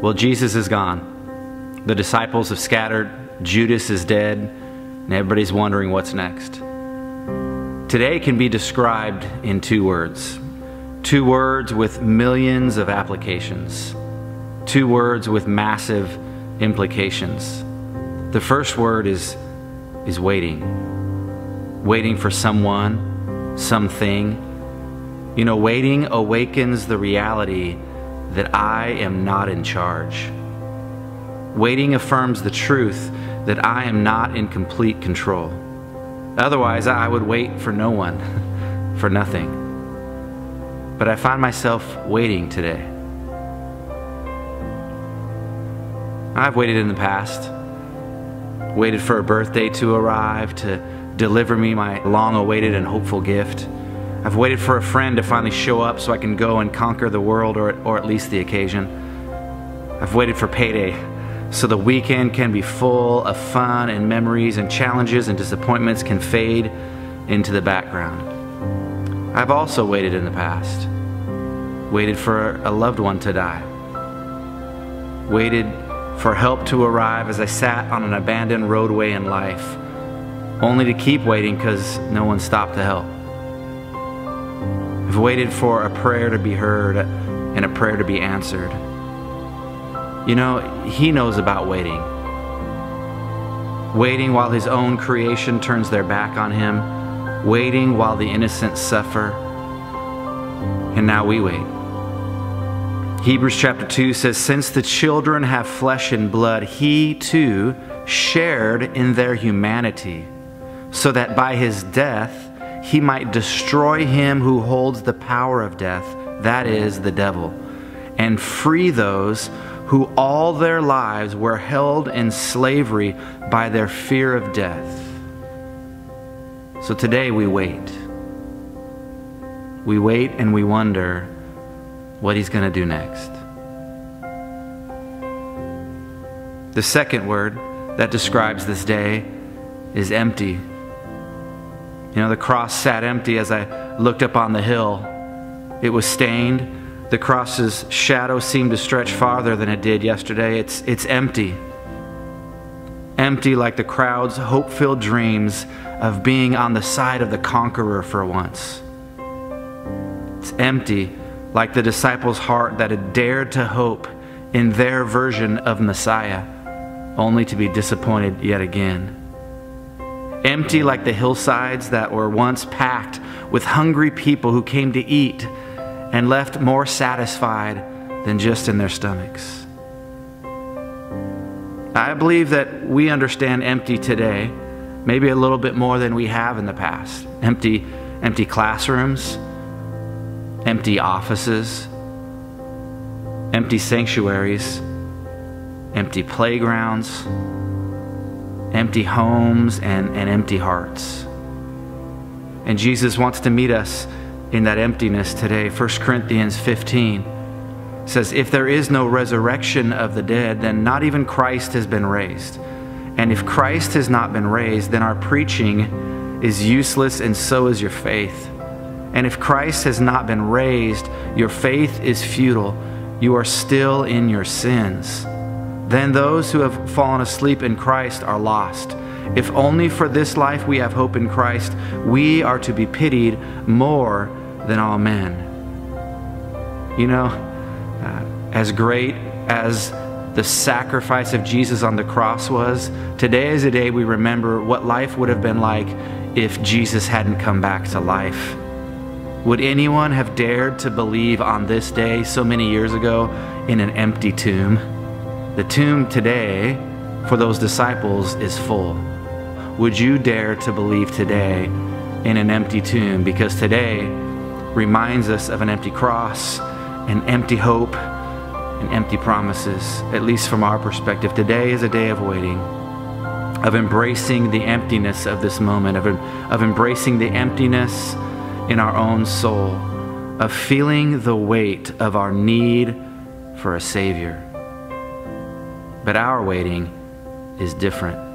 Well, Jesus is gone. The disciples have scattered. Judas is dead. And everybody's wondering what's next. Today can be described in two words. Two words with millions of applications. Two words with massive implications. The first word is, is waiting. Waiting for someone, something. You know, waiting awakens the reality that I am not in charge. Waiting affirms the truth that I am not in complete control. Otherwise, I would wait for no one, for nothing. But I find myself waiting today. I've waited in the past, waited for a birthday to arrive to deliver me my long awaited and hopeful gift. I've waited for a friend to finally show up so I can go and conquer the world or, or at least the occasion. I've waited for payday so the weekend can be full of fun and memories and challenges and disappointments can fade into the background. I've also waited in the past, waited for a loved one to die, waited for help to arrive as I sat on an abandoned roadway in life, only to keep waiting because no one stopped to help. I've waited for a prayer to be heard and a prayer to be answered. You know, He knows about waiting. Waiting while His own creation turns their back on Him, waiting while the innocent suffer. And now we wait. Hebrews chapter 2 says, Since the children have flesh and blood, He too shared in their humanity, so that by His death, he might destroy him who holds the power of death, that is, the devil, and free those who all their lives were held in slavery by their fear of death. So today we wait. We wait and we wonder what he's going to do next. The second word that describes this day is empty. You know, the cross sat empty as I looked up on the hill. It was stained. The cross's shadow seemed to stretch farther than it did yesterday. It's, it's empty. Empty like the crowd's hope filled dreams of being on the side of the conqueror for once. It's empty like the disciples' heart that had dared to hope in their version of Messiah, only to be disappointed yet again empty like the hillsides that were once packed with hungry people who came to eat and left more satisfied than just in their stomachs. I believe that we understand empty today, maybe a little bit more than we have in the past. Empty, empty classrooms, empty offices, empty sanctuaries, empty playgrounds empty homes and, and empty hearts. And Jesus wants to meet us in that emptiness today. 1 Corinthians 15 says, If there is no resurrection of the dead, then not even Christ has been raised. And if Christ has not been raised, then our preaching is useless, and so is your faith. And if Christ has not been raised, your faith is futile. You are still in your sins then those who have fallen asleep in Christ are lost. If only for this life we have hope in Christ, we are to be pitied more than all men. You know, uh, as great as the sacrifice of Jesus on the cross was, today is a day we remember what life would have been like if Jesus hadn't come back to life. Would anyone have dared to believe on this day so many years ago in an empty tomb? The tomb today for those disciples is full. Would you dare to believe today in an empty tomb? Because today reminds us of an empty cross, an empty hope, and empty promises, at least from our perspective. Today is a day of waiting, of embracing the emptiness of this moment, of, of embracing the emptiness in our own soul, of feeling the weight of our need for a Savior. But our waiting is different.